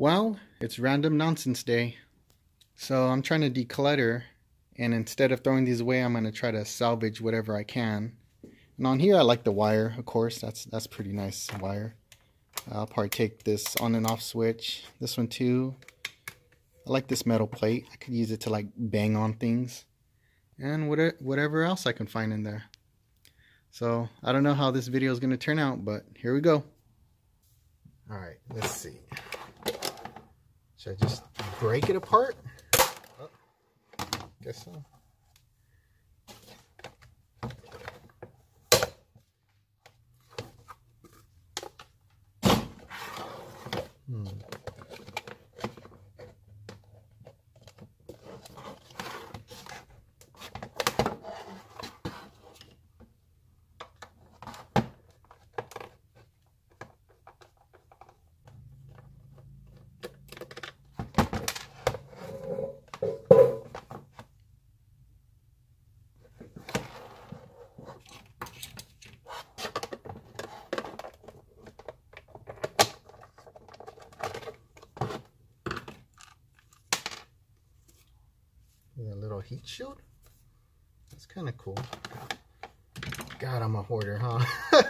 Well, it's random nonsense day. So I'm trying to declutter and instead of throwing these away, I'm going to try to salvage whatever I can. And on here I like the wire, of course. That's that's pretty nice wire. I'll probably take this on and off switch. This one too. I like this metal plate. I could use it to like bang on things. And whatever else I can find in there. So I don't know how this video is going to turn out, but here we go. Alright, let's see. Should I just break it apart? Oh, guess so. Hmm. a little heat shield. That's kind of cool. God, I'm a hoarder, huh?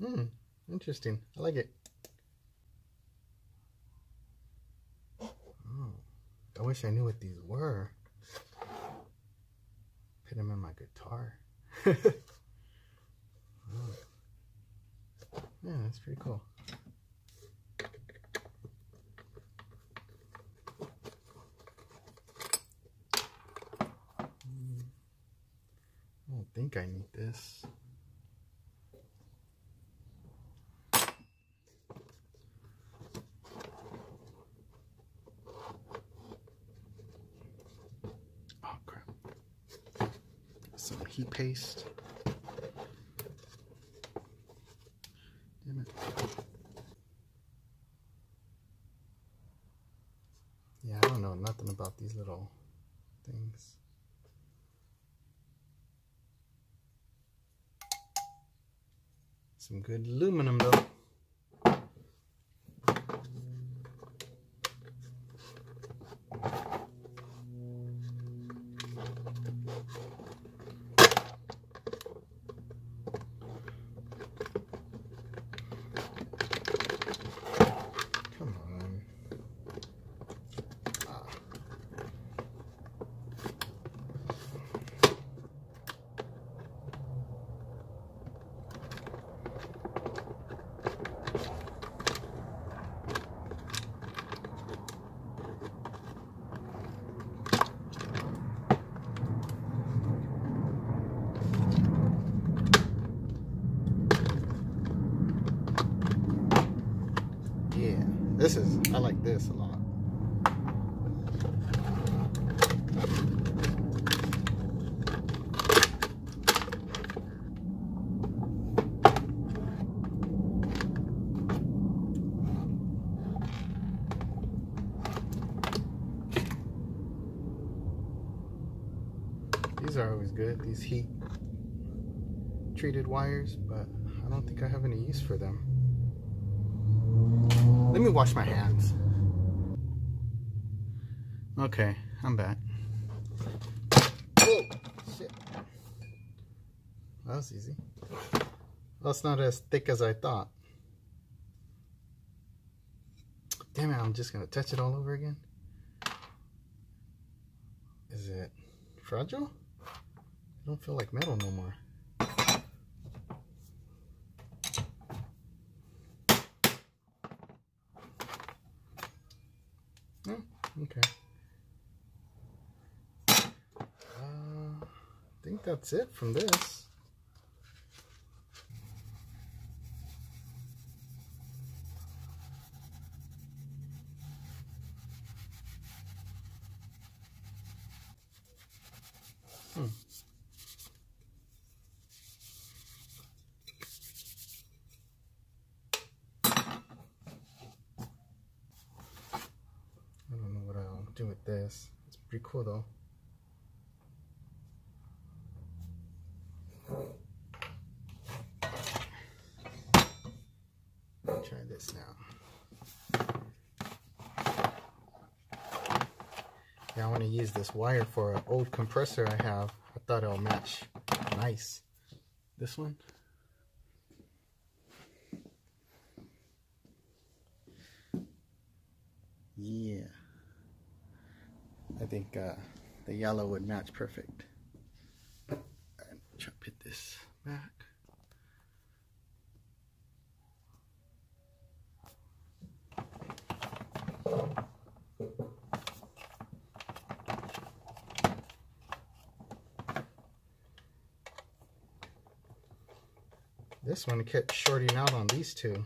Hmm, interesting. I like it. Oh, I wish I knew what these were. Put them in my guitar. oh. Yeah, that's pretty cool. think I need this. Oh crap. Some heat paste. Damn it. Yeah, I don't know nothing about these little things. Some good aluminum though. Yeah, this is, I like this a lot. These are always good, these heat treated wires, but I don't think I have any use for them. Let me wash my hands. Okay, I'm back. Oh, shit. That was easy. That's not as thick as I thought. Damn it, I'm just gonna touch it all over again. Is it fragile? I don't feel like metal no more. Okay. Uh, I think that's it from this. Hmm. I don't know what I'll do with this. It's pretty cool though. This wire for an old compressor I have. I thought it'll match nice. This one. Yeah. I think uh, the yellow would match perfect. Try to put this back. This one kept shorting out on these two.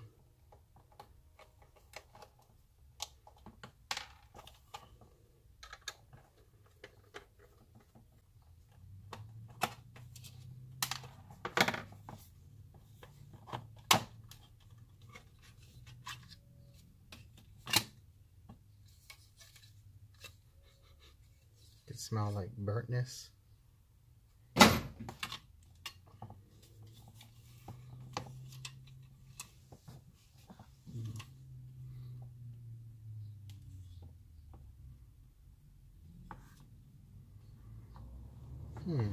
It smell like burntness. Hmm.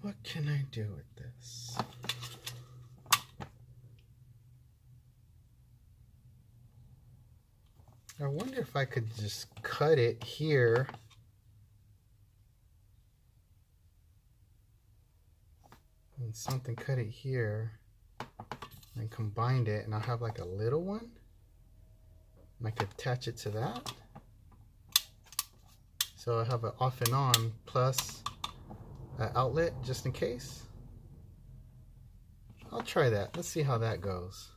What can I do with this? I wonder if I could just cut it here. And something cut it here and combined it and I'll have like a little one. And I could attach it to that. So I have an off and on plus an outlet just in case. I'll try that. Let's see how that goes.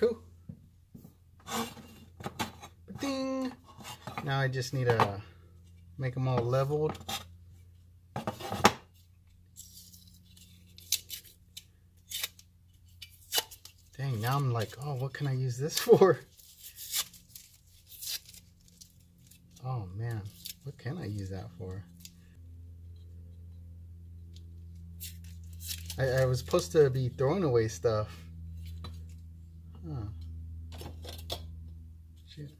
Cool. Ding. I just need to make them all leveled. Dang, now I'm like, oh, what can I use this for? Oh man, what can I use that for? I, I was supposed to be throwing away stuff. Huh. Shit.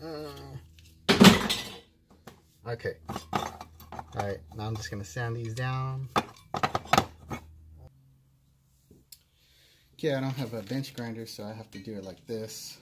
Uh. Okay. Alright, now I'm just to sand these down. Yeah, I don't have a bench grinder, so I have to do it like this.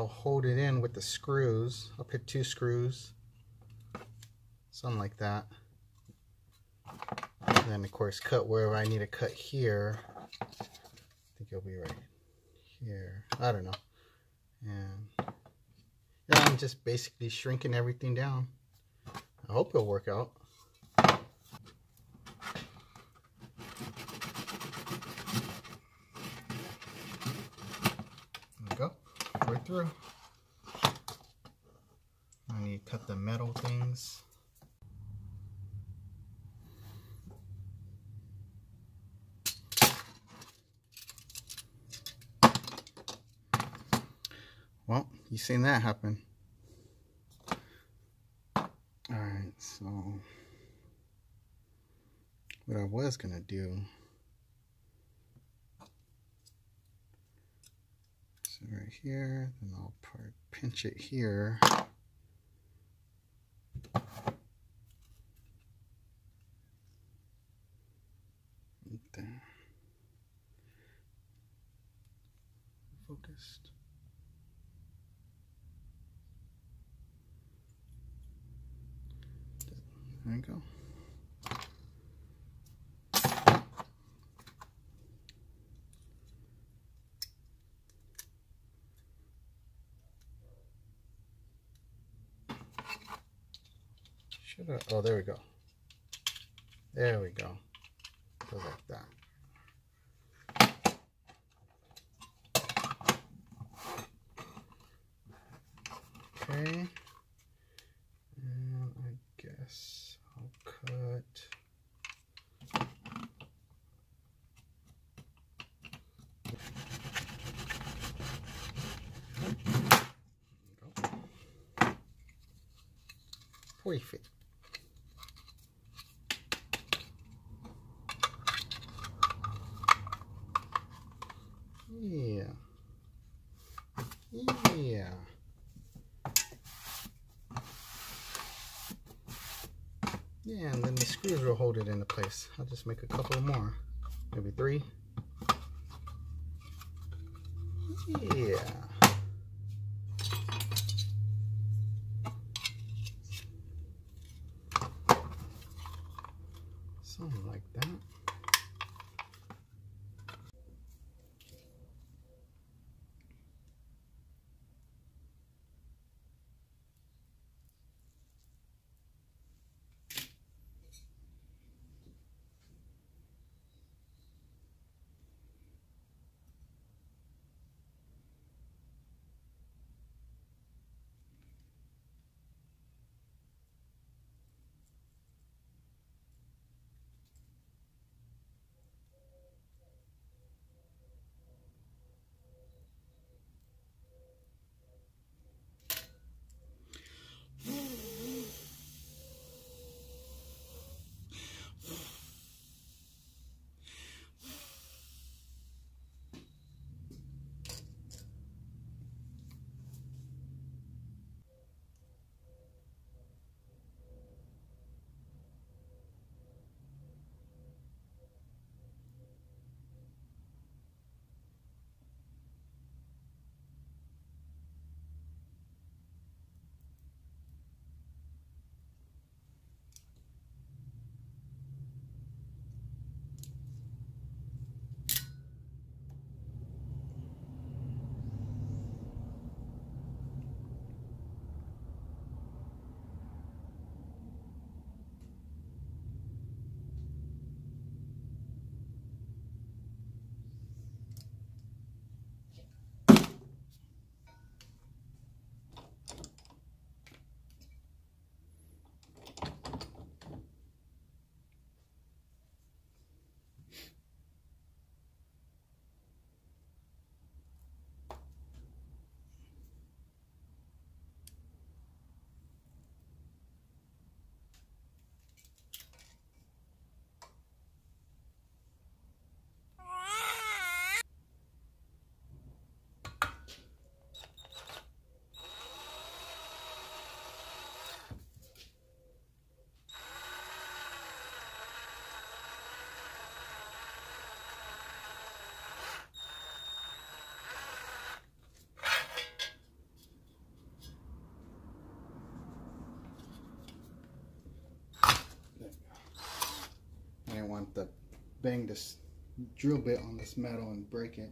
I'll hold it in with the screws. I'll put two screws. Something like that. And then of course cut wherever I need to cut here. I think it'll be right here. I don't know. And yeah, I'm just basically shrinking everything down. I hope it'll work out. go. Right through. I need to cut the metal things. Well, you seen that happen. Alright, so what I was gonna do so right here, then I'll pinch it here. Right there. Focused. There you go. Should I, oh, there we go. There we go. Go like that. Okay. And I guess I'll cut. Forty feet. Yeah. Yeah. Yeah, and then the screws will hold it into place. I'll just make a couple more. Maybe three. Yeah. Want to bang this drill bit on this metal and break it.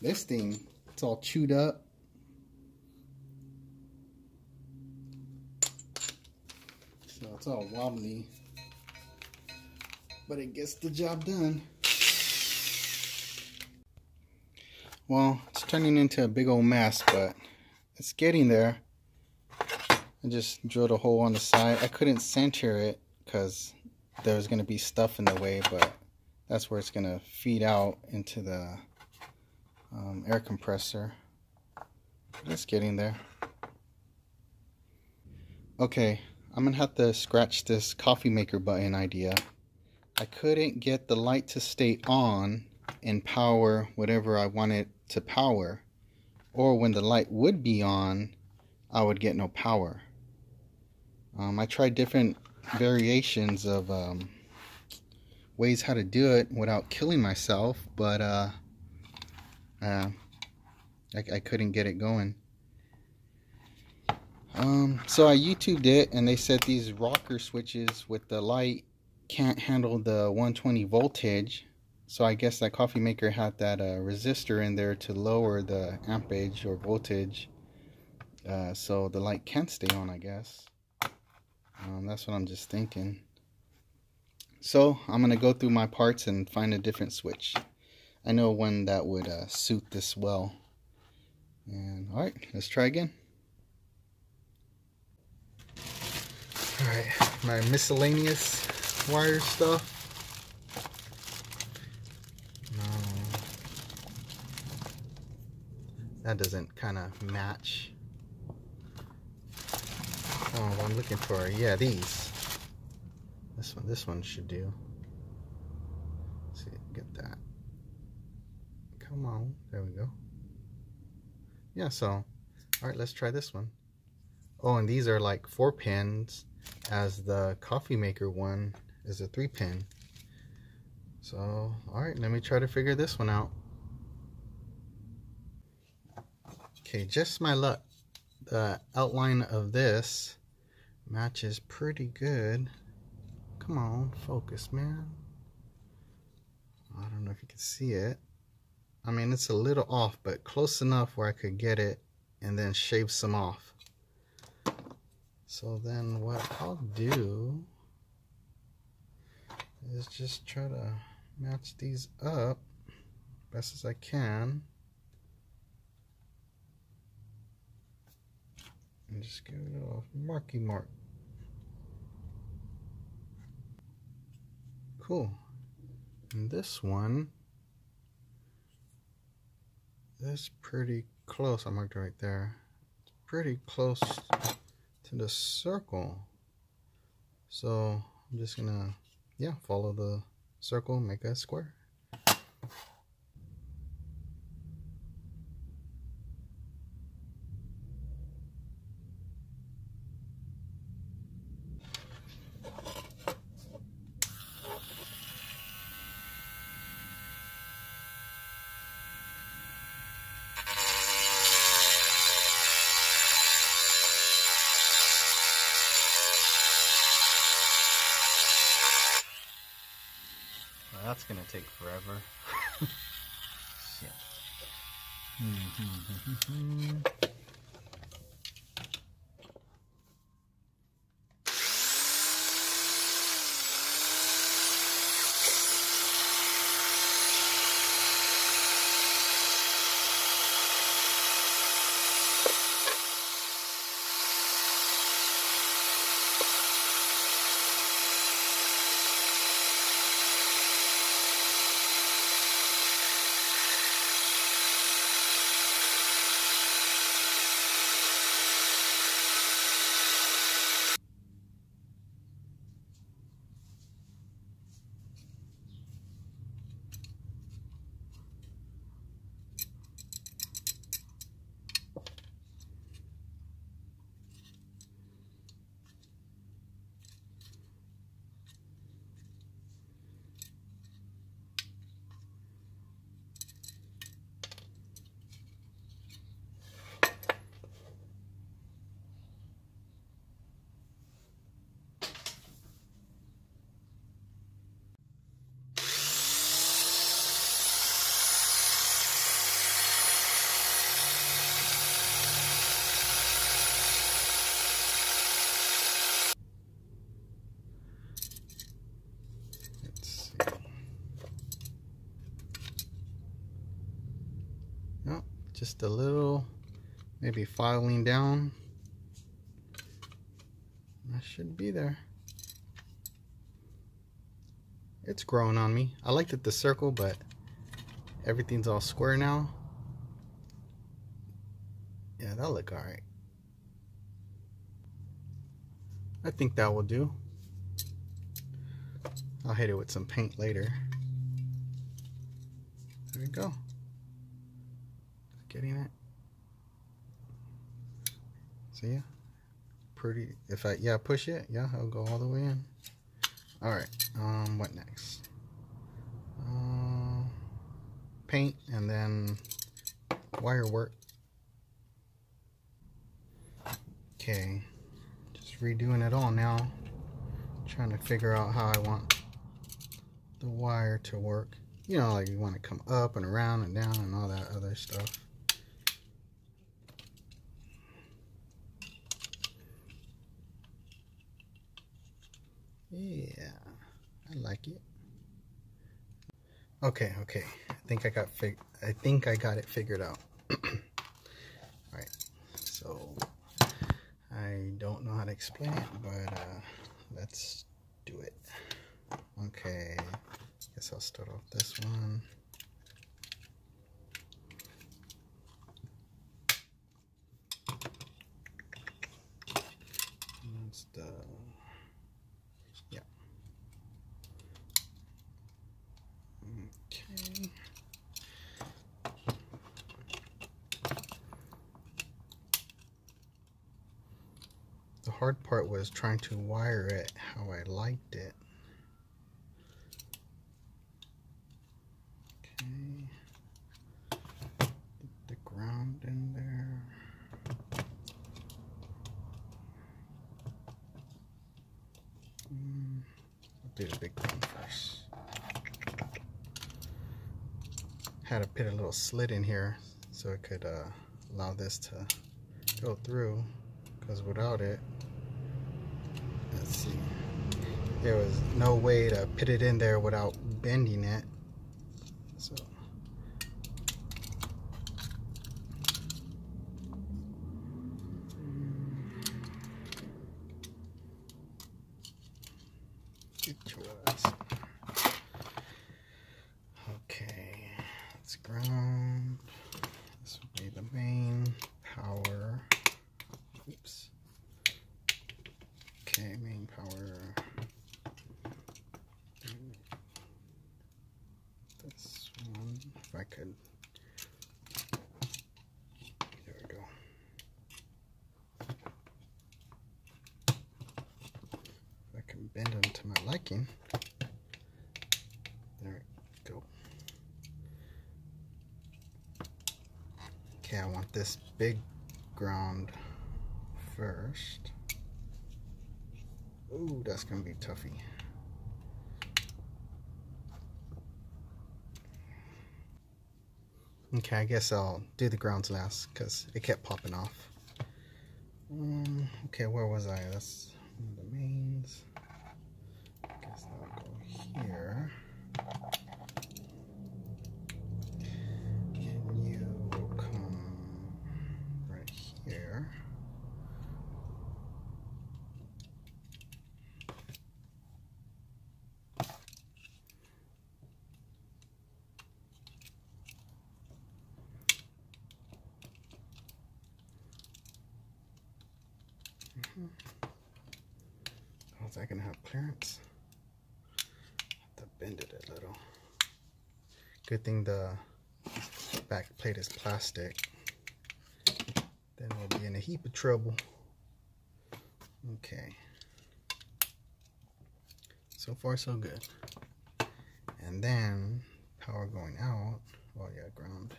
This thing, it's all chewed up. So it's all wobbly. But it gets the job done. Well, it's turning into a big old mess, but it's getting there. I just drilled a hole on the side. I couldn't center it because there was going to be stuff in the way, but that's where it's going to feed out into the um, air compressor. Just getting there. Okay, I'm gonna have to scratch this coffee maker button idea. I couldn't get the light to stay on and power whatever I wanted to power. Or when the light would be on, I would get no power. Um, I tried different variations of um, ways how to do it without killing myself, but uh, uh, I, I couldn't get it going. Um, so I YouTubed it and they said these rocker switches with the light can't handle the 120 voltage. So I guess that coffee maker had that uh, resistor in there to lower the ampage or voltage. Uh, so the light can stay on, I guess. Um, that's what I'm just thinking. So I'm going to go through my parts and find a different switch. I know one that would uh, suit this well. And all right, let's try again. All right, my miscellaneous wire stuff. No, that doesn't kind of match. Oh, I'm looking for, yeah, these. This one, this one should do. Let's see, get that. Come on, there we go. Yeah, so, all right, let's try this one. Oh, and these are like four pins as the coffee maker one is a three pin. So, all right, let me try to figure this one out. Okay, just my luck. The outline of this matches pretty good. Come on, focus, man. I don't know if you can see it. I mean, it's a little off, but close enough where I could get it and then shave some off. So then what I'll do is just try to match these up best as I can. And just give it a little marky mark. Cool. And this one is pretty close. I marked it right there. It's pretty close to the circle. So I'm just gonna, yeah, follow the circle, make a square. Gonna take forever. Shit. Hmm, hmm, hmm, just a little, maybe filing down. That should be there. It's growing on me. I liked it the circle, but everything's all square now. Yeah, that'll look alright. I think that will do. I'll hit it with some paint later. There we go. Getting it. See ya? Pretty, if I, yeah, push it, yeah, I'll go all the way in. All right, um, what next? Uh, paint and then wire work. Okay, just redoing it all now. Trying to figure out how I want the wire to work. You know, like you want to come up and around and down and all that other stuff. Yeah, I like it. Okay, okay. I think I got fig I think I got it figured out. Alright, so I don't know how to explain it, but uh, let's do it. Okay, guess I'll start off this one. That's the yeah. Okay. The hard part was trying to wire it how I liked it. Okay. Get the ground in there. Mm, I'll do the big one first. Had to put a little slit in here so it could uh, allow this to go through because without it, see, there was no way to put it in there without bending it. So Okay, let's ground. This will be the main power. Oops. Okay, main power. This one, if I could. There we go. If I can bend them liking. There we go. Okay, I want this big ground first. Ooh, that's gonna be toughy. Okay, I guess I'll do the grounds last because it kept popping off. Um, okay, where was I? That's the mains. I guess I'll go here. And you will come right here. That gonna have clearance? Have to bend it a little. Good thing the back plate is plastic. Then we'll be in a heap of trouble. Okay. So far so good. And then power going out. Well yeah, ground.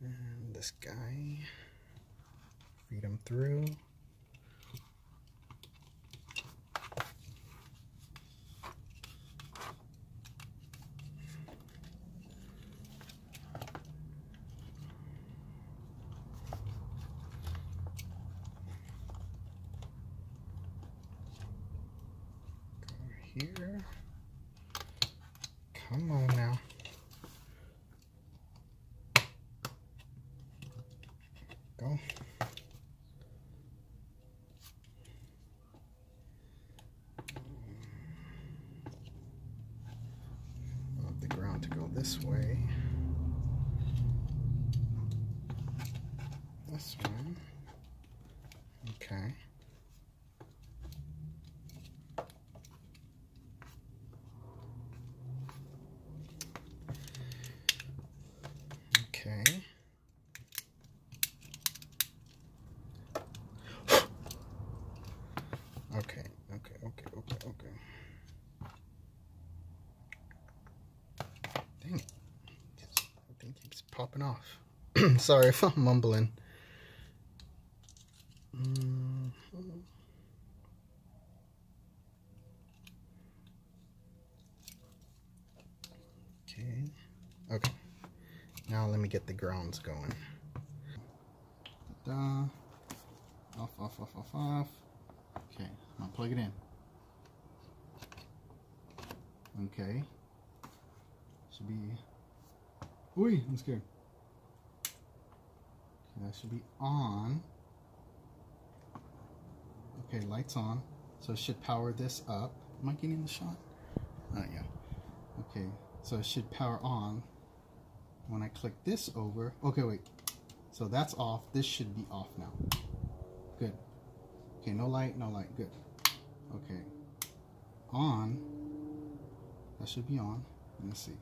And this guy. Feed him through. here. Come on now. this way. This one. Okay. Okay. Okay, okay, okay, okay, okay. Dang it. I think it's popping off. Sorry if I'm mumbling. Mm. Okay. Okay. Now let me get the grounds going. Da. Off, off, off, off, off. Okay, I'll plug it in. Okay. Should be. Oi, I'm scared. Should be on. Okay, lights on. So it should power this up. Am I getting the shot? Oh, yeah. Okay, so it should power on. When I click this over, okay, wait. So that's off. This should be off now. Good. Okay, no light, no light. Good. Okay. On. That should be on. Let me see.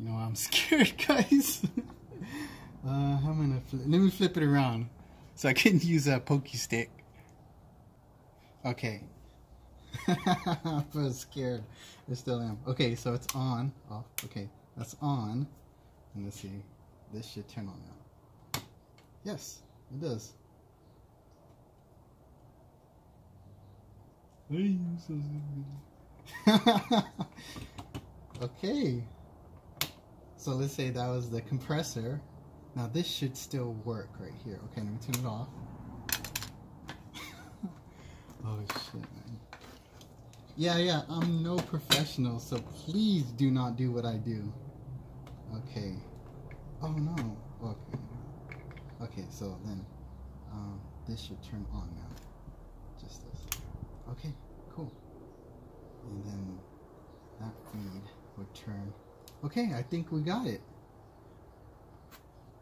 You know, I'm scared, guys. uh, I'm gonna flip. let me flip it around so I can use a pokey stick. Okay. I was scared. I still am. Okay, so it's on. Off. Okay, that's on. And let's see. This should turn on now. Yes, it does. okay. So let's say that was the compressor. Now this should still work right here. Okay, let me turn it off. oh shit, man. Yeah, yeah, I'm no professional, so please do not do what I do. Okay. Oh no. Okay. Okay, so then um, this should turn on now. Just this. Okay, cool. And then that feed would turn. Okay, I think we got it.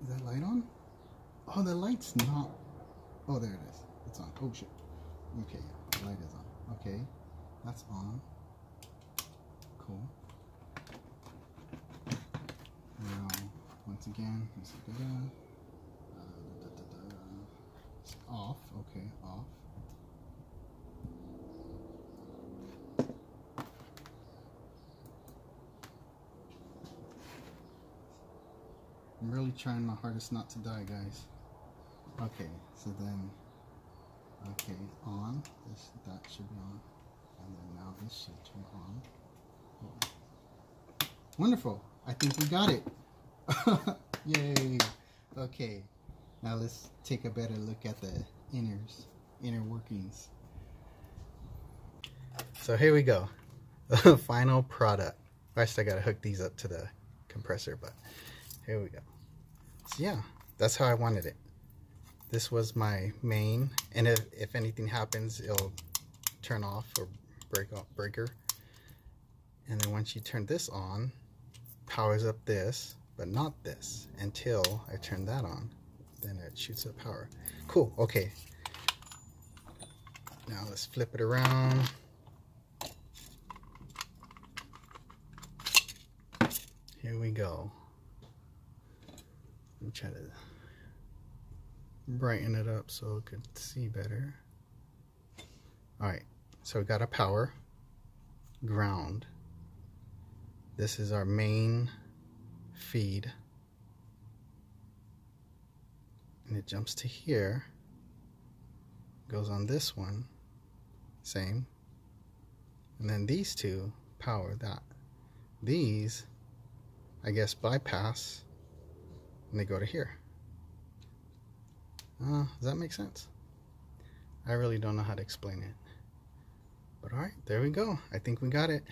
Is that light on? Oh, the light's not. Oh, there it is. It's on. Oh shit. Okay, yeah, the light is on. Okay, that's on. Cool. Now, once again. Uh, da, da, da, it's off. Okay, off. I'm really trying my hardest not to die, guys. Okay, so then, okay, on. This that should be on, and then now this should turn on. Wonderful. I think we got it. Yay. Okay. Now let's take a better look at the inners, inner workings. So here we go. The final product. First I gotta hook these up to the compressor, but here we go. Yeah, that's how I wanted it. This was my main, and if, if anything happens, it'll turn off or break off breaker. And then once you turn this on, powers up this, but not this until I turn that on. Then it shoots up power. Cool, okay. Now let's flip it around. Here we go. Let me try to brighten it up so it could see better. Alright, so we got a power, ground. This is our main feed. And it jumps to here, goes on this one, same. And then these two power that. These, I guess, bypass and they go to here. Uh, does that make sense? I really don't know how to explain it. But alright, there we go. I think we got it.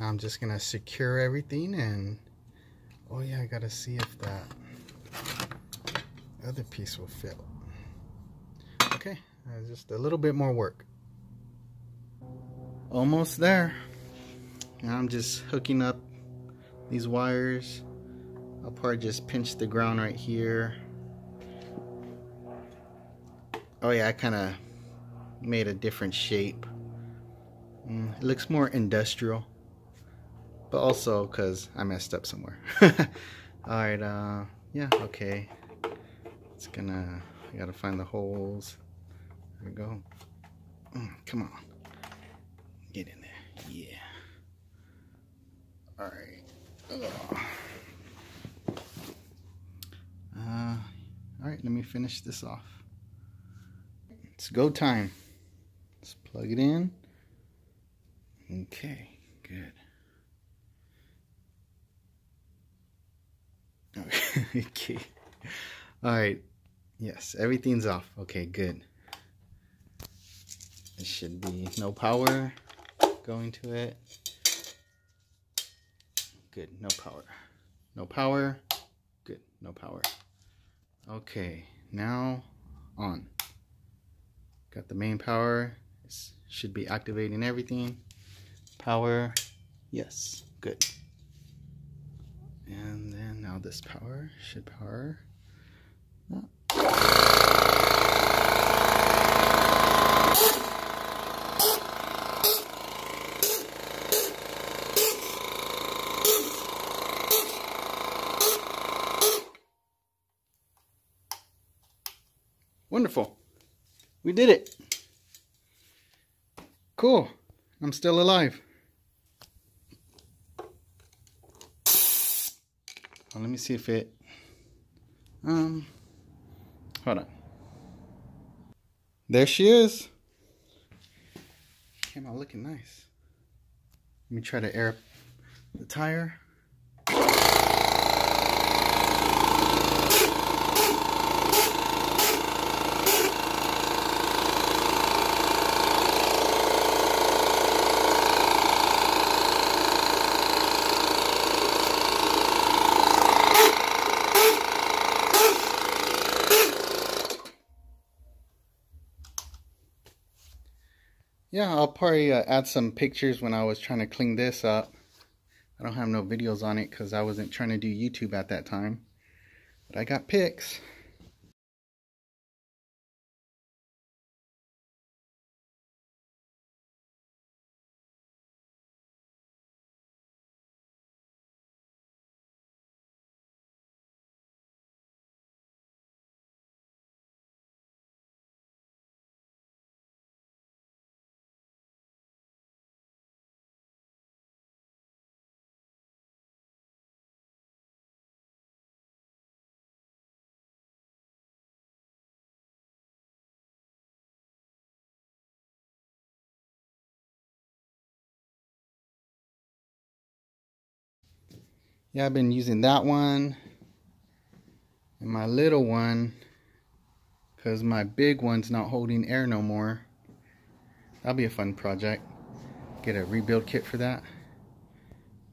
I'm just going to secure everything and... Oh yeah, I got to see if that other piece will fit. Okay, uh, just a little bit more work. Almost there. And I'm just hooking up these wires. I'll probably just pinch the ground right here. Oh yeah, I kind of made a different shape. Mm, it looks more industrial. But also because I messed up somewhere. Alright, uh, yeah, okay. It's gonna, I gotta find the holes. There we go. Mm, come on. Get in there. Yeah. Alright. Uh, Alright, let me finish this off. It's go time. Let's plug it in. Okay, good. okay. All right. Yes, everything's off. Okay, good. There should be no power going to it. Good, no power. No power. Good, no power. Okay, now on. Got the main power. This should be activating everything. Power. Yes, good. And then now this power should power. Oh. Wonderful. We did it. Cool. I'm still alive. Well, let me see if it, um, hold on. There she is. Came out looking nice. Let me try to air up the tire. Yeah, I'll probably uh, add some pictures when I was trying to clean this up. I don't have no videos on it because I wasn't trying to do YouTube at that time. But I got pics. Yeah, I've been using that one and my little one because my big one's not holding air no more. That'll be a fun project. Get a rebuild kit for that.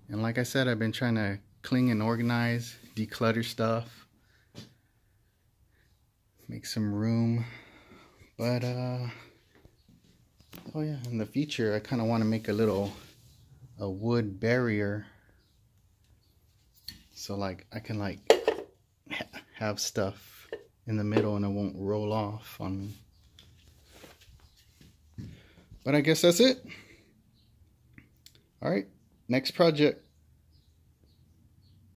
And like I said, I've been trying to clean and organize, declutter stuff, make some room. But, uh, oh yeah, in the future, I kind of want to make a little, a wood barrier so like I can like ha have stuff in the middle and it won't roll off on me. But I guess that's it. All right, next project.